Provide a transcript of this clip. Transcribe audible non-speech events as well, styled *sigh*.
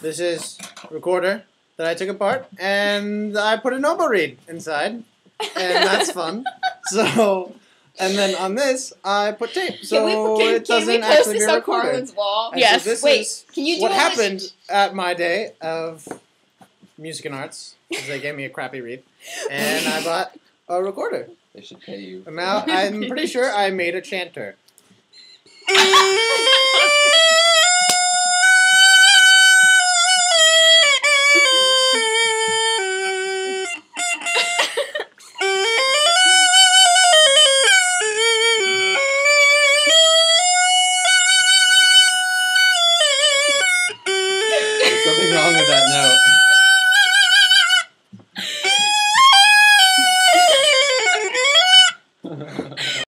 This is recorder that I took apart, and I put an oboe reed inside, and that's *laughs* fun. So, and then on this, I put tape, so can we, can, it doesn't we post actually this be on recorded. Carlin's wall? And Yes. So this Wait, is can you do what all this- happened at my day of music and arts. Because they gave me a crappy reed, and I bought a recorder. They should pay you. And now *laughs* I'm pretty sure I made a chanter. *laughs* nothing wrong with that note. *laughs*